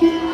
Yeah.